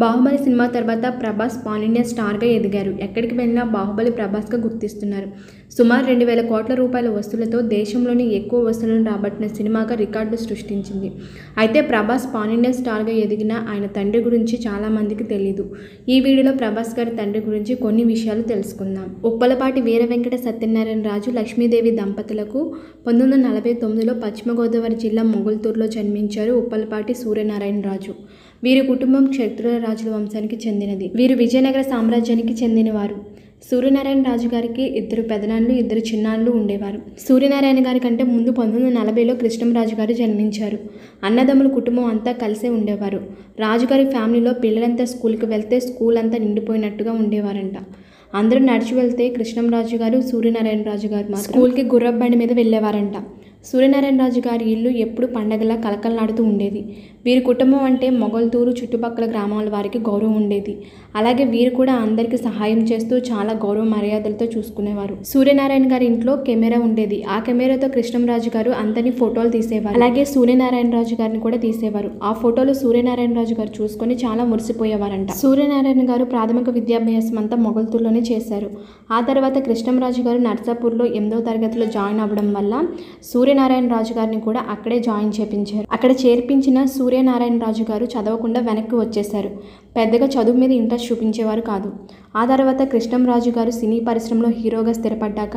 Baahubali cinema తర్వాత Prabhas pan India స్టార్గా ఎదిగారు. ఎక్కడికి వెళ్ళినా బాహుబలి ప్రభాస్గా గుర్తిస్తున్నారు. సుమారు రెండు వేల కోట్ల రూపాయల వస్తువులతో దేశంలోని ఎక్కువ వస్తువులను రాబట్టిన సినిమాగా రికార్డు సృష్టించింది. అయితే ప్రభాస్ పాన్ ఇండియా స్టార్గా ఎదిగిన ఆయన తండ్రి గురించి చాలామందికి తెలీదు. ఈ వీడియోలో ప్రభాస్ గారి తండ్రి గురించి కొన్ని విషయాలు తెలుసుకుందాం. ఉప్పలపాటి వీర వెంకట సత్యనారాయణ రాజు లక్ష్మీదేవి దంపతులకు పంతొమ్మిది వందల నలభై తొమ్మిదిలో పశ్చిమ గోదావరి జిల్లా మొగుల్తూరులో జన్మించారు ఉప్పలపాటి సూర్యనారాయణ రాజు. వీరి కుటుంబం క్షత్రుల రాజుల వంశానికి చెందినది. వీరు విజయనగర సామ్రాజ్యానికి చెందినవారు. సూర్యనారాయణ రాజు గారికి ఇద్దరు పెదనాన్నలు ఇద్దరు చిన్నాళ్ళు ఉండేవారు. సూర్యనారాయణ గారి కంటే ముందు పంతొమ్మిది వందల నలభైలో కృష్ణంరాజు గారు జన్మించారు. అన్నదమ్ముల కుటుంబం అంతా కలిసే ఉండేవారు. రాజుగారి ఫ్యామిలీలో పిల్లలంతా స్కూల్కి వెళ్తే స్కూల్ అంతా నిండిపోయినట్టుగా ఉండేవారంట. అందరూ నడిచి వెళ్తే కృష్ణంరాజు గారు సూర్యనారాయణ రాజు గారు స్కూల్కి గుర్రబండి మీద వెళ్ళేవారంట. సూర్యనారాయణ రాజు గారి ఇల్లు ఎప్పుడు పండగలా కలకలలాడుతూ ఉండేది. వీరి కుటుంబం అంటే మొగల్తూరు చుట్టుపక్కల గ్రామాల వారికి గౌరవం ఉండేది. అలాగే వీరు కూడా అందరికీ సహాయం చేస్తూ చాలా గౌరవ మర్యాదలతో చూసుకునేవారు. సూర్యనారాయణ గారి ఇంట్లో కెమెరా ఉండేది. ఆ కెమెరాతో కృష్ణంరాజు గారు అందరినీ ఫోటోలు తీసేవారు. అలాగే సూర్యనారాయణ రాజు గారిని కూడా తీసేవారు. ఆ ఫోటోలు సూర్యనారాయణ రాజు గారు చూసుకొని చాలా మురిసిపోయేవారంట. సూర్యనారాయణ గారు ప్రాథమిక విద్యాభ్యాసం అంతా మొగల్తూరులోనే చేశారు. ఆ తర్వాత కృష్ణంరాజు గారు నర్సాపూర్లో ఎనిమిదో తరగతిలో జాయిన్ అవ్వడం వల్ల సూర్య సూర్యనారాయణ రాజు గారిని కూడా అక్కడే జాయిన్ చేపించారు. అక్కడ చేర్పించిన సూర్యనారాయణ రాజు గారు చదవకుండా వెనక్కి వచ్చేశారు. పెద్దగా చదువు మీద ఇంట్రెస్ట్ చూపించేవారు కాదు. ఆ తర్వాత కృష్ణంరాజు గారు సినీ పరిశ్రమలో హీరోగా స్థిరపడ్డాక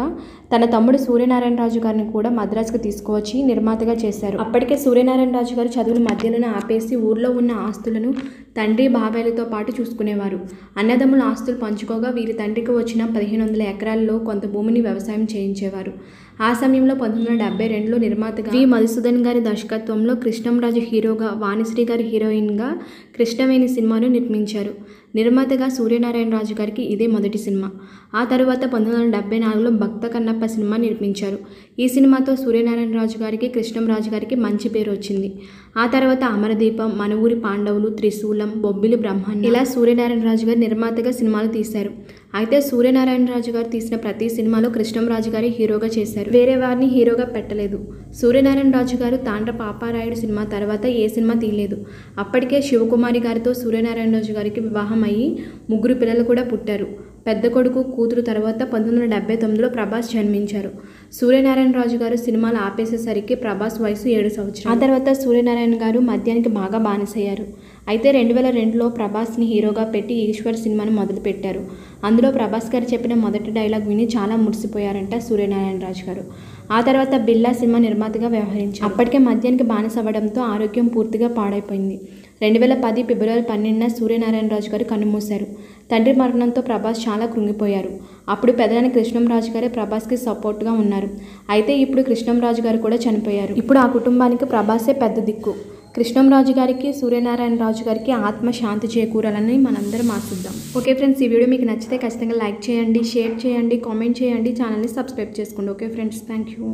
తన తమ్ముడు సూర్యనారాయణ రాజు గారిని కూడా మద్రాసుకు తీసుకువచ్చి నిర్మాతగా చేశారు. అప్పటికే సూర్యనారాయణ రాజు గారు చదువులు మధ్యలోనే ఆపేసి ఊర్లో ఉన్న ఆస్తులను తండ్రి బాబాయిలతో పాటు చూసుకునేవారు. అన్నదమ్ముల ఆస్తులు పంచుకోగా వీరి తండ్రికి వచ్చిన పదిహేను వందల ఎకరాల్లో కొంత భూమిని వ్యవసాయం చేయించేవారు. ఆ సమయంలో పంతొమ్మిది వందల డెబ్బై రెండులో నిర్మాతగా వి. మధుసూదన్ గారి దర్శకత్వంలో కృష్ణంరాజు హీరోగా వాణిశ్రీ గారి హీరోయిన్గా కృష్ణవేణి సినిమాను నిర్మించారు. నిర్మాతగా సూర్యనారాయణ రాజు గారికి ఇదే మొదటి సినిమా. ఆ తరువాత పంతొమ్మిది వందల డెబ్బై నాలుగులో భక్త కన్నప్ప సినిమా నిర్మించారు. ఈ సినిమాతో సూర్యనారాయణ రాజు గారికి కృష్ణంరాజు గారికి మంచి పేరు వచ్చింది. ఆ తర్వాత అమరదీపం మన ఊరి పాండవులు త్రిశూలం బొబ్బిలి బ్రహ్మాండ ఇలా సూర్యనారాయణ రాజు గారు నిర్మాతగా సినిమాలు తీశారు. అయితే సూర్యనారాయణ రాజు గారు తీసిన ప్రతి సినిమాలో కృష్ణంరాజు గారి హీరోగా చేశారు. వేరే వారిని హీరోగా పెట్టలేదు. సూర్యనారాయణ రాజు గారు తాండ్ర పాపారాయుడు సినిమా తర్వాత ఏ సినిమా తీయలేదు. అప్పటికే శివకుమారి గారితో సూర్యనారాయణ రాజు గారికి వివాహం అయ్యి ముగ్గురు పిల్లలు కూడా పుట్టారు. పెద్ద కొడుకు కూతురు తర్వాత పంతొమ్మిది వందల డెబ్బై తొమ్మిదిలో ప్రభాస్ జన్మించారు. సూర్యనారాయణ రాజు గారు సినిమాలు ఆపేసేసరికి ప్రభాస్ వయసు ఏడు సంవత్సరాలు. ఆ తర్వాత సూర్యనారాయణ గారు మద్యానికి బాగా బానిసయ్యారు. అయితే రెండు వేల రెండులో ప్రభాస్ని హీరోగా పెట్టి ఈశ్వర్ సినిమాను మొదలుపెట్టారు. అందులో ప్రభాస్ గారు చెప్పిన మొదటి డైలాగ్ విని చాలా మురిసిపోయారంట సూర్యనారాయణ రాజు గారు. ఆ తర్వాత బిర్లా సినిమా నిర్మాతగా వ్యవహరించారు. అప్పటికే మద్యానికి బానిస అవ్వడంతో ఆరోగ్యం పూర్తిగా పాడైపోయింది. రెండు వేల పది ఫిబ్రవరి పన్నెండున సూర్యనారాయణ రాజు గారు కన్నుమూశారు తండ్రి మరణంతో ప్రభాస్ చాలా కృంగిపోయారు. అప్పుడు పెదనాని కృష్ణంరాజు గారే ప్రభాస్కి సపోర్ట్గా ఉన్నారు. అయితే ఇప్పుడు కృష్ణంరాజు గారు కూడా చనిపోయారు. ఇప్పుడు ఆ కుటుంబానికి ప్రభాసే పెద్ద దిక్కు. కృష్ణంరాజు గారికి సూర్యనారాయణ రాజు గారికి ఆత్మ శాంతి చేకూరాలని మనందరం ఆశిద్దాం. ఓకే ఫ్రెండ్స్ ఈ వీడియో మీకు నచ్చితే ఖచ్చితంగా లైక్ చేయండి షేర్ చేయండి కామెంట్ చేయండి ఛానల్ని సబ్స్క్రైబ్ చేసుకోండి. Okay friends thank you.